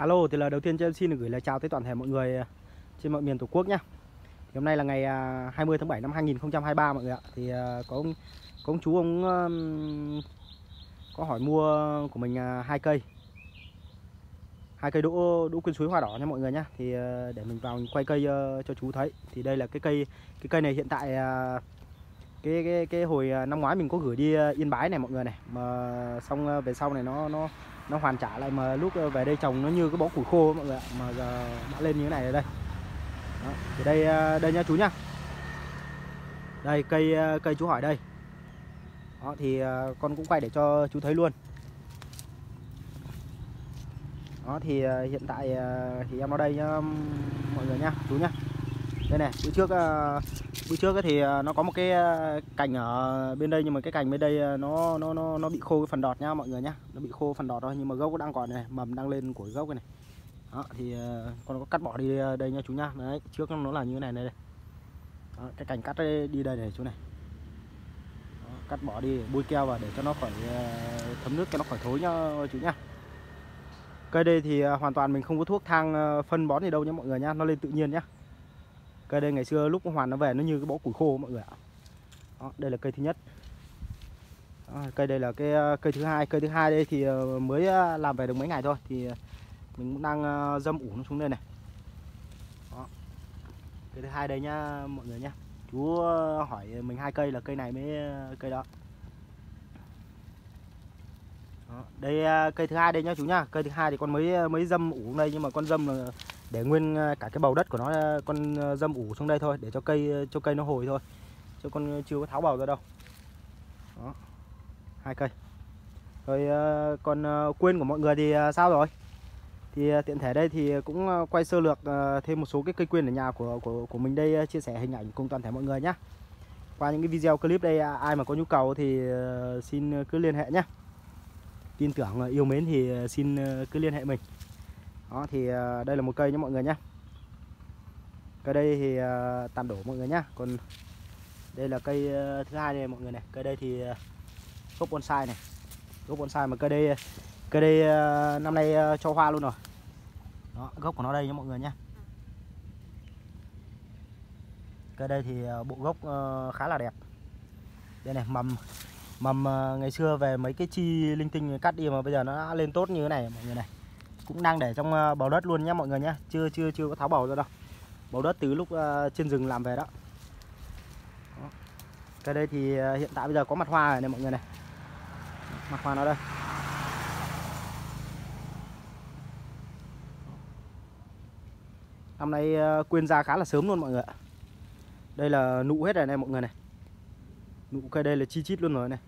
Alo, thì lời đầu tiên cho em xin được gửi lời chào tới toàn thể mọi người à, trên mọi miền Tổ quốc nhé. Thì hôm nay là ngày à, 20 tháng 7 năm 2023 mọi người ạ. Thì à, có ông, có ông chú ông có hỏi mua của mình hai cây. Hai cây đỗ đỗ quyên suối hoa đỏ nha mọi người nhé. Thì để mình vào quay cây ờ, cho chú thấy. Thì đây là cái cây cái cây này hiện tại cái cái cái hồi năm ngoái mình có gửi đi Yên Bái này mọi người này mà xong về sau này nó nó nó hoàn trả lại mà lúc ờ, về đây trồng nó như cái bó củi khô mọi người ạ, mà giờ đã lên như thế này ở đây. Đó. thì đây ờ, đây nha chú nhá. Đây, cây ờ, cây chú hỏi đây. Đó, thì con cũng quay để cho chú thấy luôn. Đó, thì hiện tại thì em ở đây nhá, mọi người nhá, chú nhá đây này bữa trước ờ, bữa trước thì ờ, nó có một cái ờ, cành ở bên đây nhưng mà cái cành bên đây nó nó nó nó bị khô cái phần đọt nhá mọi người nhá. Nó bị khô phần đọt thôi nhưng mà gốc đang còn này mầm đang lên của gốc này, đó thì con có cắt bỏ đi đây nha chú nhá. Đấy trước nó là như thế này này. Đây đó, cái cành cắt đi đây này chú này. Đó, cắt bỏ đi bôi keo vào để cho nó khỏi thấm nước cho nó khỏi thối nhá chú nhá. Cây đây thì hoàn toàn mình không có thuốc thang phân bón gì đâu nhá mọi người nhá nó lên tự nhiên nhá cây đây ngày xưa lúc hoàn nó về nó như cái bó củi khô mọi người ạ. Đó, đây là cây thứ nhất. Đó, cây đây là cái ờ, cây thứ hai. Cây thứ hai đây thì ờ, mới ờ, làm về được mấy ngày thôi. Thì mình cũng đang dâm ủ nó xuống đây này. Đó. cây thứ hai đây nhá mọi người nhá. Chú hỏi mình hai cây là cây này mới cây đó. Đó. đây cây thứ hai đây nhá chú nhá. Cây thứ hai thì con mới mới dâm ủ đây nhưng mà con dâm là để nguyên ờ, cả cái bầu đất của nó ờ, con ờ, dâm ủ xuống đây thôi, để cho cây cho cây nó hồi thôi, chứ con chưa có tháo bầu ra đâu. Đó, hai cây. Rồi còn quên của mọi người thì sao rồi? Thì tiện thể đây thì cũng quay sơ lược thêm một số cái cây quyên ở nhà của của của mình đây chia sẻ hình ảnh cùng toàn thể mọi người nhé qua những cái video clip đây à, ai mà có nhu cầu thì xin cứ liên hệ nhé tin tưởng yêu mến thì xin cứ liên hệ mình đó, thì à, đây là một cây nhé mọi người nhé. Cây đây thì à, tạm đổ mọi người nhé. Còn đây là cây à, thứ hai này mọi người này. Cây đây thì gốc bonsai này. Gốc bonsai mà cây đây cây đây năm nay cho hoa luôn rồi. Đó, gốc của nó đây nhé mọi người nhé. Cây đây thì bộ gốc khá là đẹp. Đây này, mầm mầm ngày xưa về mấy cái chi linh tinh cắt đi mà bây giờ nó đã lên tốt như thế này mọi người này cũng đang để trong ờ, bầu đất luôn nhé mọi người nhé chưa chưa chưa có tháo bầu ra đâu. Bầu đất từ lúc ờ, trên rừng làm về đó. cái đây thì ờ, hiện tại bây giờ có mặt hoa rồi này mọi người này. Mặt hoa nó đây. Năm nay quyên ra khá là sớm luôn mọi người ạ. Đây là nụ hết rồi này mọi người này. Nụ cây đây là chi chít luôn rồi này.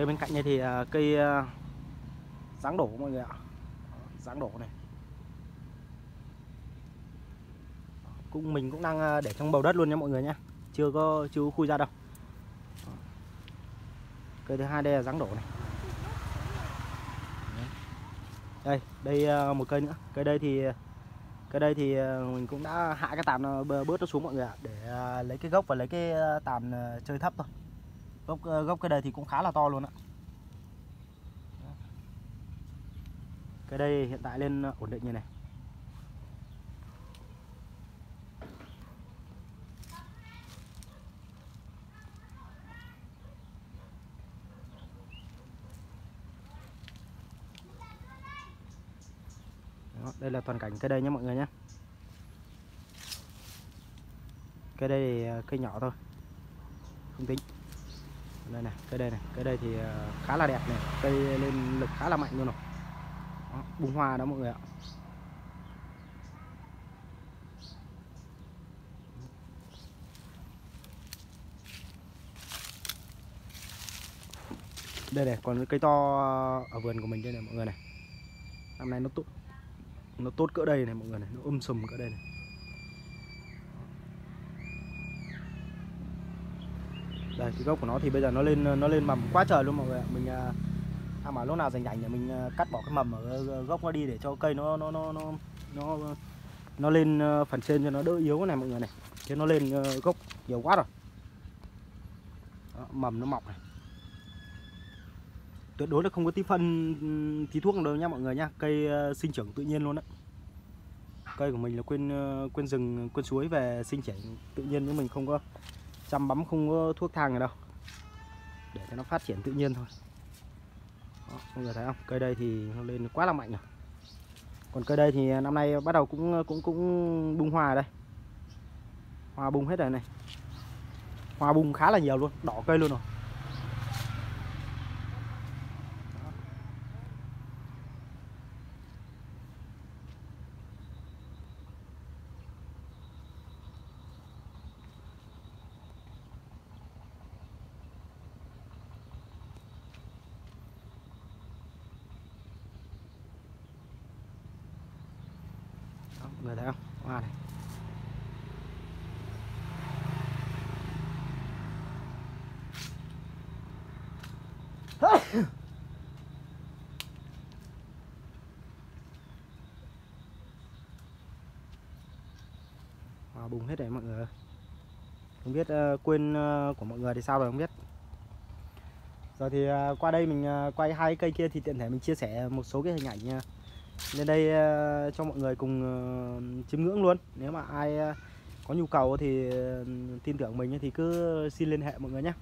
Cây bên cạnh này thì à, cây à, dáng đổ mọi người ạ. Dáng đổ này. Cũng mình cũng đang à, để trong bầu đất luôn nha mọi người nhé. Chưa có chưa có khui ra đâu. Cây thứ hai đây là dáng đổ này. Đây đây một cây nữa. Cây đây thì cái đây thì mình cũng đã hạ cái tàn bớt nó xuống mọi người ạ để lấy cái gốc và lấy cái à, tàn chơi thấp thôi gốc ờ, gốc cây đây thì cũng khá là to luôn ạ. Cây cái đây hiện tại lên ờ, ổn định như này. Đó, đây là toàn cảnh cây đây nhé mọi người nhé. Cây đây thì ờ, cây nhỏ thôi không tính đây này cây đây này. Cây đây thì ờ, khá là đẹp này. Cây lên lực khá là mạnh luôn rồi đó, bung hoa đó mọi người ạ. Đây này còn cây to ở vườn của mình đây này mọi người này. Năm nay nó tốt nó tốt cỡ đây này mọi người này nó um sùm cỡ đây này. Đây cái gốc của nó thì bây giờ nó lên nó lên mầm quá trời luôn mọi người ạ. Mình à, mà lúc nào rảnh rảnh để mình à, cắt bỏ cái mầm ở à, gốc nó đi để cho cây nó nó nó nó nó nó lên à, phần trên cho nó đỡ yếu này mọi người này. Chứ nó lên gốc nhiều quá rồi. Đó, mầm nó mọc này. Tuyệt đối là không có tí phân tí thuốc đâu nha mọi người nhá. Cây sinh trưởng tự nhiên luôn đấy cây của mình là quên quên rừng quên suối về sinh trưởng tự nhiên nhưng mình không có chăm bắm không có thuốc thang gì đâu. Để cho nó phát triển tự nhiên thôi. Đó, mọi người thấy không? Cây đây thì nó lên quá là mạnh rồi. Còn cây đây thì năm nay bắt đầu cũng cũng cũng bung hoa đây. Hoa bung hết rồi này. Hoa bung khá là nhiều luôn đỏ cây luôn rồi Đó, mọi người thấy không? Hoa này. Hoa bùng hết đấy mọi người không biết ờ, quên ờ, của mọi người thì sao rồi không biết. Rồi thì ờ, qua đây mình quay hai cây kia thì tiện thể mình chia sẻ một số cái hình ảnh nha lên đây ờ, cho mọi người cùng ờ, chiêm ngưỡng luôn. Nếu mà ai ờ, có nhu cầu thì tin tưởng mình thì cứ xin liên hệ mọi người nhé.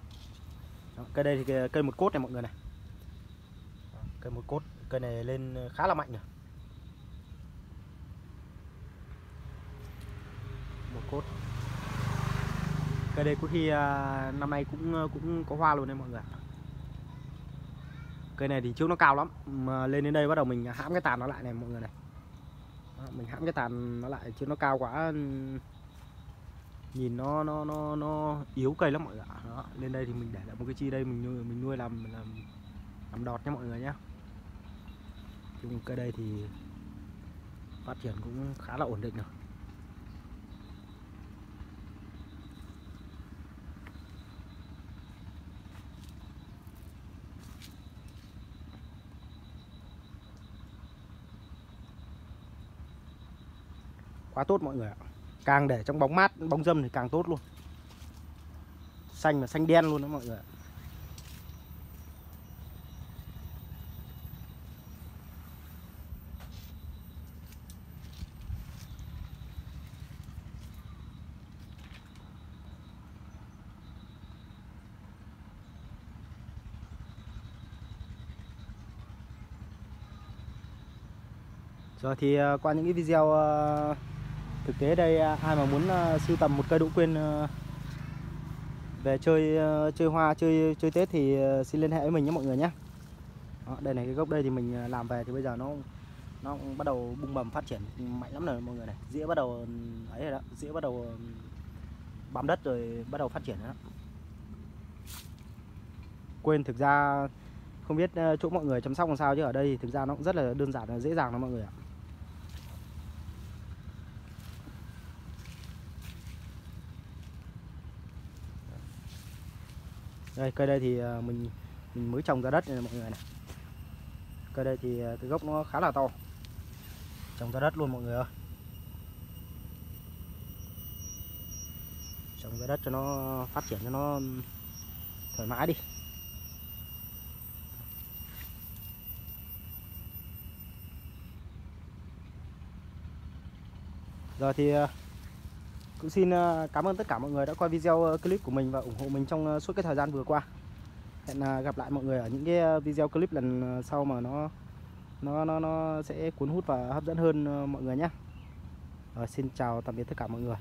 Đó, cây đây thì cây- một cốt này mọi người này. Đó, cây một cốt cây này lên khá là mạnh rồi một cốt. Cây đây có khi năm nay cũng cũng có hoa luôn đấy mọi người cây này thì trước nó cao lắm. Mà lên đến đây bắt đầu mình hãm cái tàn nó lại này mọi người này. Đó, mình hãm cái tàn nó lại chứ nó cao quá. Nhìn nó nó nó nó yếu cây lắm mọi người ạ. Đó, lên đây thì mình để lại một cái chi đây mình nuôi mình nuôi làm làm làm đọt nha mọi người nhé chung cây đây thì phát triển cũng khá là ổn định rồi. Quá tốt mọi người ạ. Càng để trong bóng mát, bóng dâm thì càng tốt luôn. Xanh mà xanh đen luôn đó mọi người ạ. Rồi thì ờ, qua những cái video ờ, thực tế đây à, ai mà muốn à, sưu tầm một cây đỗ quyên à, về chơi chơi hoa chơi chơi Tết thì xin liên hệ với mình nhé mọi người nhé. Đó, đây này cái gốc đây thì mình làm về thì bây giờ nó nó cũng bắt đầu bung bầm phát triển mạnh lắm rồi mọi người này. Dĩa bắt đầu ừ, ấy rồi đó, dĩa bắt đầu ừ, bám đất rồi bắt đầu phát triển rồi đó. Quên thực ra không biết chỗ mọi người chăm sóc làm sao chứ ở đây thì thực ra nó cũng rất là đơn giản là dễ dàng đó mọi người ạ. Đây, cây đây thì à, mình mình mới trồng ra đất này mọi người này. Cây đây thì à, cái gốc nó khá là to. Trồng ra đất luôn mọi người ơi. Trồng ra đất cho nó phát triển cho nó thoải mái đi. Rồi thì à, cũng xin ờ, cảm ơn tất cả mọi người đã coi video ờ, clip của mình và ủng hộ mình trong ờ, suốt cái thời gian vừa qua. Hẹn gặp lại mọi người ở những cái video clip lần sau mà nó nó nó nó sẽ cuốn hút và hấp dẫn hơn mọi người nhé. Rồi, xin chào tạm biệt tất cả mọi người.